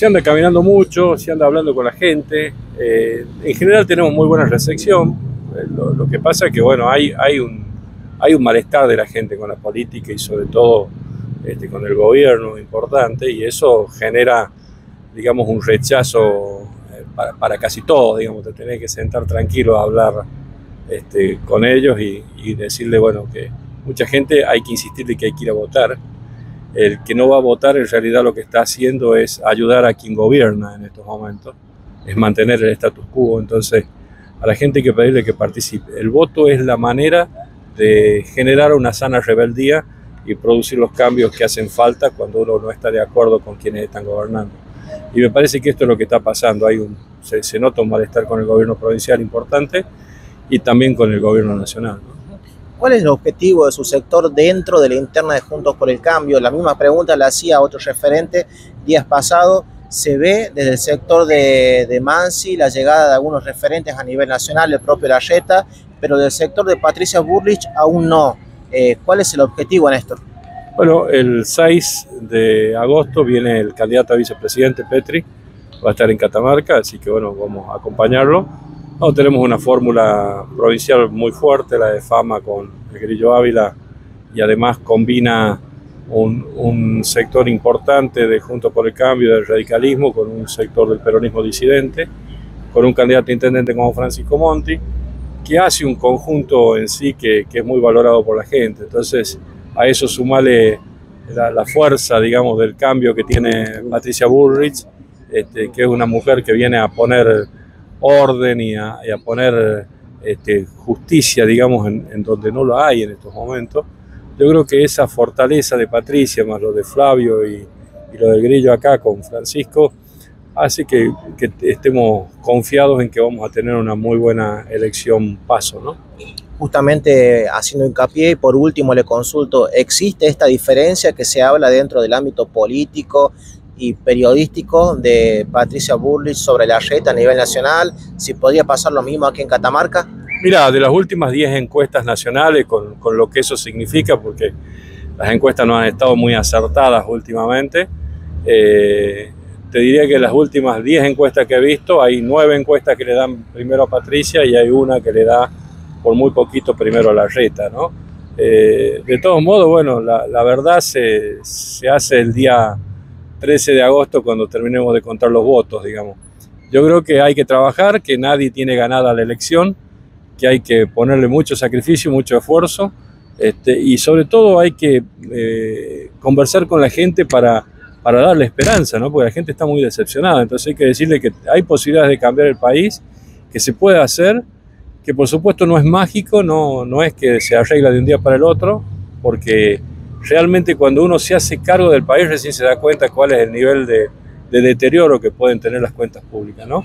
se anda caminando mucho, se anda hablando con la gente. Eh, en general tenemos muy buena recepción. Eh, lo, que pasa es que, bueno, hay, hay, un, hay un malestar de la gente con la política y sobre todo este, con el gobierno importante y eso genera, digamos, un rechazo eh, para, casi todos, digamos, te tenés que sentar tranquilo a hablar este, con ellos y, y decirle, bueno, que mucha gente hay que insistirle que hay que ir a votar el que no va a votar en realidad lo que está haciendo es ayudar a quien gobierna en estos momentos, es mantener el status quo. Entonces, a la gente hay que pedirle que participe. El voto es la manera de generar una sana rebeldía y producir los cambios que hacen falta cuando uno no está de acuerdo con quienes están gobernando. Y me parece que esto es lo que está pasando. Hay un, se, nota un malestar con el gobierno provincial importante y también con el gobierno nacional. ¿Cuál es el objetivo de su sector dentro de la interna de Juntos por el Cambio? La misma pregunta la hacía otro referente días pasados. Se ve desde el sector de, de Mansi la llegada de algunos referentes a nivel nacional, el propio Larreta, pero del sector de Patricia Burlich aún no. Eh, ¿Cuál es el objetivo, Néstor? Bueno, el 6 de agosto viene el candidato a vicepresidente Petri, va a estar en Catamarca, así que bueno, vamos a acompañarlo no, tenemos una fórmula provincial muy fuerte, la de Fama con el Grillo Ávila, y además combina un, sector importante de Junto por el Cambio, del radicalismo, con un sector del peronismo disidente, con un candidato a intendente como Francisco Monti, que hace un conjunto en sí que, es muy valorado por la gente. Entonces, a eso sumale la, la fuerza, digamos, del cambio que tiene Patricia Bullrich, este, que es una mujer que viene a poner orden y a, poner este, justicia, digamos, en, donde no lo hay en estos momentos. Yo creo que esa fortaleza de Patricia, más lo de Flavio y, lo del Grillo acá con Francisco, hace que, que, estemos confiados en que vamos a tener una muy buena elección paso, ¿no? Justamente haciendo hincapié y por último le consulto, ¿existe esta diferencia que se habla dentro del ámbito político y periodístico de Patricia Burlich sobre la red a nivel nacional, si podría pasar lo mismo aquí en Catamarca. Mira, de las últimas 10 encuestas nacionales, con, con, lo que eso significa, porque las encuestas no han estado muy acertadas últimamente, eh, te diría que las últimas 10 encuestas que he visto, hay 9 encuestas que le dan primero a Patricia y hay una que le da por muy poquito primero a la reta, ¿no? Eh, de todos modos, bueno, la, la verdad se, se hace el día 13 de agosto cuando terminemos de contar los votos, digamos. Yo creo que hay que trabajar, que nadie tiene ganada la elección, que hay que ponerle mucho sacrificio, mucho esfuerzo, este, y sobre todo hay que eh, conversar con la gente para, para darle esperanza, ¿no? porque la gente está muy decepcionada, entonces hay que decirle que hay posibilidades de cambiar el país, que se puede hacer, que por supuesto no es mágico, no, no es que se arregla de un día para el otro, porque realmente cuando uno se hace cargo del país recién se da cuenta cuál es el nivel de, de deterioro que pueden tener las cuentas públicas, ¿no?